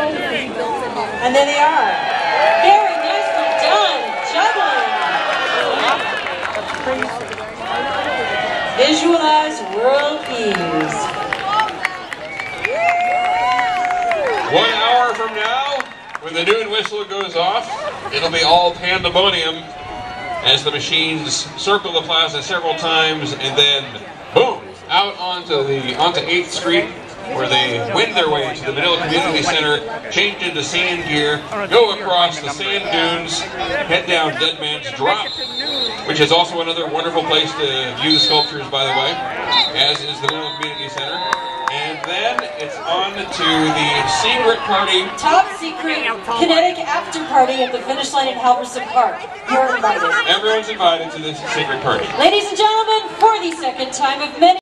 And there they are. Very nicely done. Juggling. Visualize world peace. One hour from now, when the noon whistle goes off, it'll be all pandemonium as the machines circle the plaza several times and then boom, out onto the onto 8th Street where they win their way to the Manila Community Center, change into sand gear, go across the sand dunes, head down Dead Man's Drop, which is also another wonderful place to view the sculptures, by the way, as is the Manila Community Center. And then it's on to the secret party. Top secret kinetic after party at the finish line at Halvorsen Park. You're invited. Everyone's invited to this secret party. Ladies and gentlemen, for the second time of many